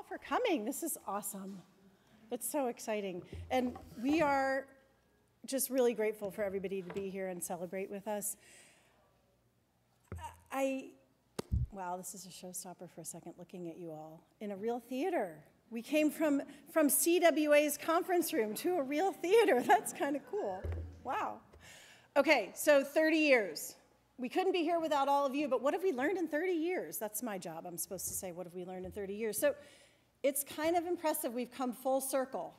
all for coming. This is awesome. It's so exciting. And we are just really grateful for everybody to be here and celebrate with us. I, wow, this is a showstopper for a second looking at you all in a real theater. We came from, from CWA's conference room to a real theater. That's kind of cool. Wow. Okay, so 30 years. We couldn't be here without all of you, but what have we learned in 30 years? That's my job. I'm supposed to say, what have we learned in 30 years? So it's kind of impressive. We've come full circle.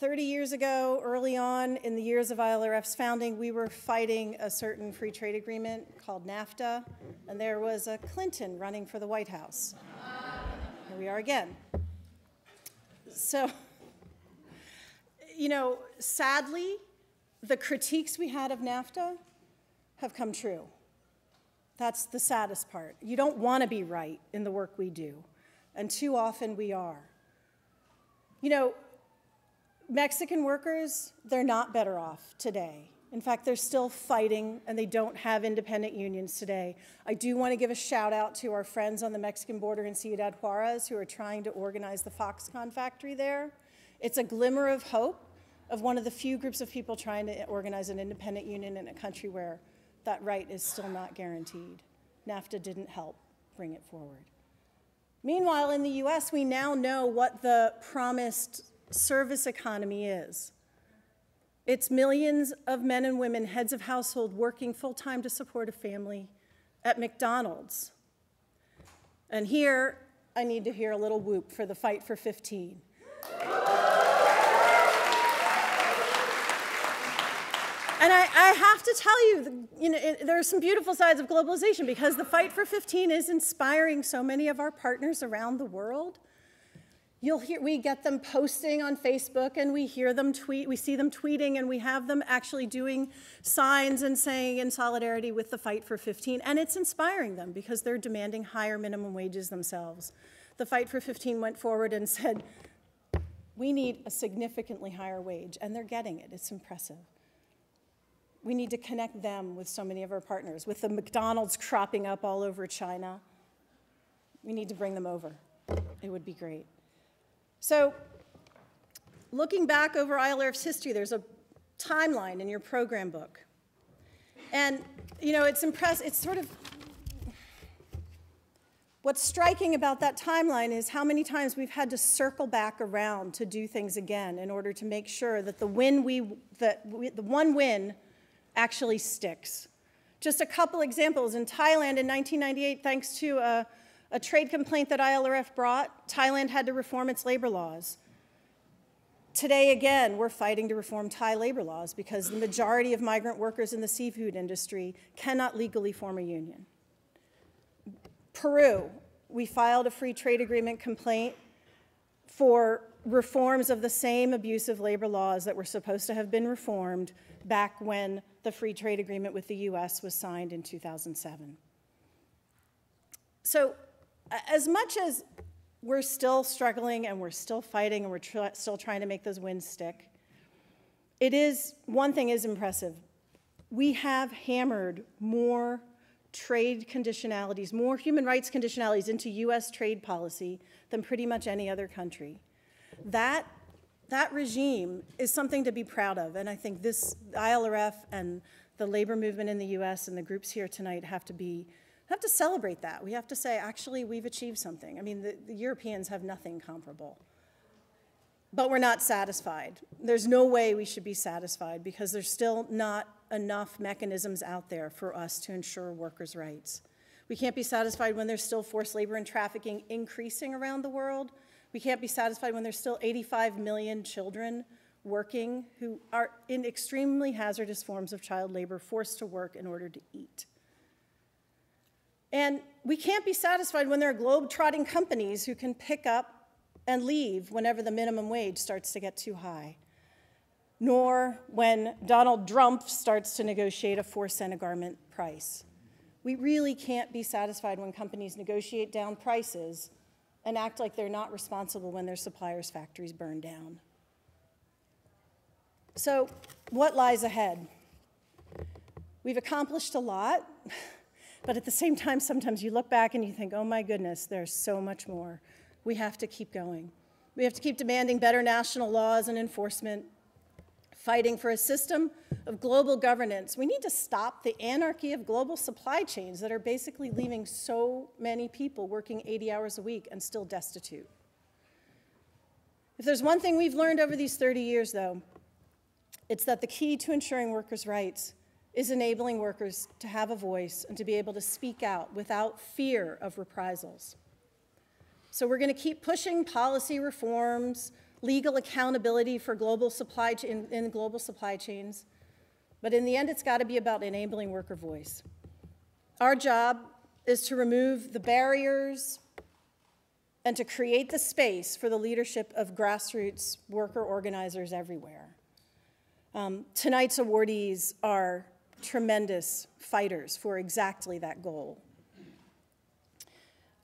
30 years ago, early on in the years of ILRF's founding, we were fighting a certain free trade agreement called NAFTA, and there was a Clinton running for the White House. Here we are again. So, you know, sadly, the critiques we had of NAFTA have come true. That's the saddest part. You don't want to be right in the work we do, and too often we are. You know, Mexican workers, they're not better off today. In fact, they're still fighting and they don't have independent unions today. I do want to give a shout out to our friends on the Mexican border in Ciudad Juarez who are trying to organize the Foxconn factory there. It's a glimmer of hope of one of the few groups of people trying to organize an independent union in a country where that right is still not guaranteed. NAFTA didn't help bring it forward. Meanwhile, in the US, we now know what the promised service economy is. It's millions of men and women, heads of household, working full time to support a family at McDonald's. And here, I need to hear a little whoop for the fight for 15. And I, I, have to tell you, you know, it, there are some beautiful sides of globalization because the fight for 15 is inspiring so many of our partners around the world. You'll hear, we get them posting on Facebook and we hear them tweet, we see them tweeting and we have them actually doing signs and saying in solidarity with the fight for 15. And it's inspiring them because they're demanding higher minimum wages themselves. The fight for 15 went forward and said, we need a significantly higher wage, and they're getting it. It's impressive. We need to connect them with so many of our partners. With the McDonald's cropping up all over China, we need to bring them over. It would be great. So looking back over ILRF's history, there's a timeline in your program book. And, you know, it's impressive, it's sort of, what's striking about that timeline is how many times we've had to circle back around to do things again in order to make sure that the win we, that we, the one win actually sticks. Just a couple examples. In Thailand in 1998, thanks to a a trade complaint that ILRF brought, Thailand had to reform its labor laws. Today, again, we're fighting to reform Thai labor laws because the majority of migrant workers in the seafood industry cannot legally form a union. Peru, we filed a free trade agreement complaint for reforms of the same abusive labor laws that were supposed to have been reformed back when the free trade agreement with the US was signed in 2007. So as much as we're still struggling and we're still fighting and we're tr still trying to make those wins stick, it is, one thing is impressive. We have hammered more trade conditionalities, more human rights conditionalities into US trade policy than pretty much any other country. That, that regime is something to be proud of, and I think this ILRF and the labor movement in the US and the groups here tonight have to be have to celebrate that. We have to say, actually, we've achieved something. I mean, the, the Europeans have nothing comparable. But we're not satisfied. There's no way we should be satisfied because there's still not enough mechanisms out there for us to ensure workers' rights. We can't be satisfied when there's still forced labor and trafficking increasing around the world. We can't be satisfied when there's still 85 million children working who are in extremely hazardous forms of child labor forced to work in order to eat. And we can't be satisfied when there are globe-trotting companies who can pick up and leave whenever the minimum wage starts to get too high, nor when Donald Trump starts to negotiate a four cent a garment price. We really can't be satisfied when companies negotiate down prices and act like they're not responsible when their suppliers' factories burn down. So, what lies ahead? We've accomplished a lot. But at the same time, sometimes you look back and you think, oh my goodness, there's so much more. we have to keep going. We have to keep demanding better national laws and enforcement, fighting for a system of global governance. We need to stop the anarchy of global supply chains that are basically leaving so many people working 80 hours a week and still destitute. If there's one thing we've learned over these 30 years, though, it's that the key to ensuring workers' rights is enabling workers to have a voice and to be able to speak out without fear of reprisals. So we're going to keep pushing policy reforms, legal accountability for global supply in, in global supply chains, but in the end, it's got to be about enabling worker voice. Our job is to remove the barriers and to create the space for the leadership of grassroots worker organizers everywhere. Um, tonight's awardees are tremendous fighters for exactly that goal.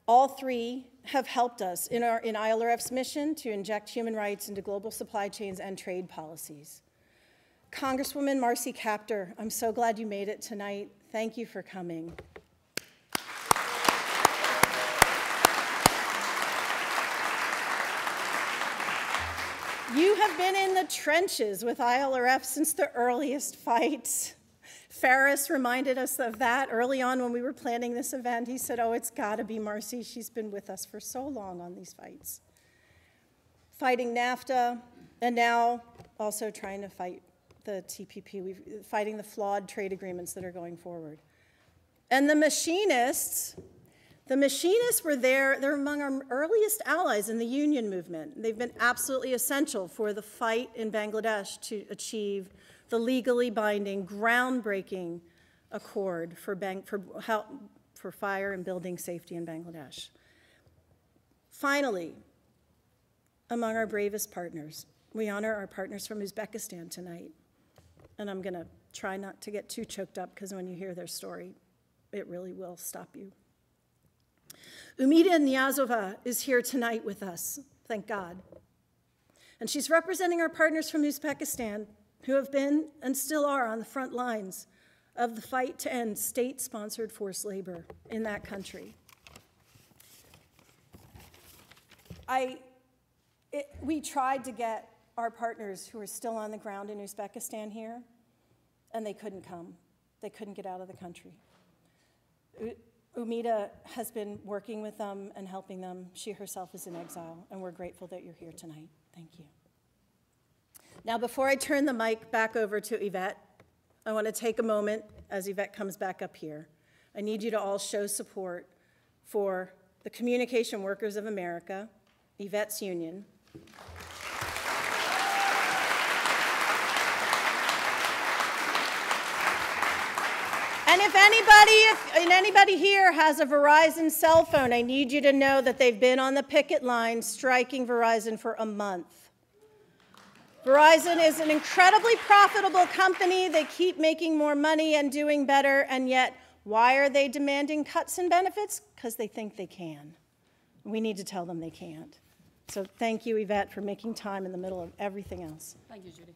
All three have helped us in, our, in ILRF's mission to inject human rights into global supply chains and trade policies. Congresswoman Marcy Kaptur, I'm so glad you made it tonight. Thank you for coming. You have been in the trenches with ILRF since the earliest fights. Ferris reminded us of that early on when we were planning this event. He said, Oh, it's got to be Marcy. She's been with us for so long on these fights. Fighting NAFTA, and now also trying to fight the TPP, We've, fighting the flawed trade agreements that are going forward. And the machinists, the machinists were there, they're among our earliest allies in the union movement. They've been absolutely essential for the fight in Bangladesh to achieve the legally binding, groundbreaking accord for, bang, for, for fire and building safety in Bangladesh. Finally, among our bravest partners, we honor our partners from Uzbekistan tonight. And I'm going to try not to get too choked up because when you hear their story, it really will stop you. Umida Niyazova is here tonight with us, thank God. And she's representing our partners from Uzbekistan who have been and still are on the front lines of the fight to end state sponsored forced labor in that country. I, it, we tried to get our partners who are still on the ground in Uzbekistan here, and they couldn't come. They couldn't get out of the country. Umida has been working with them and helping them. She herself is in exile, and we're grateful that you're here tonight. Thank you. Now, before I turn the mic back over to Yvette, I want to take a moment as Yvette comes back up here. I need you to all show support for the Communication Workers of America, Yvette's union. And if anybody, if and anybody here has a Verizon cell phone, I need you to know that they've been on the picket line striking Verizon for a month. Verizon is an incredibly profitable company. They keep making more money and doing better, and yet why are they demanding cuts in benefits? Because they think they can. We need to tell them they can't. So thank you, Yvette, for making time in the middle of everything else. Thank you, Judy.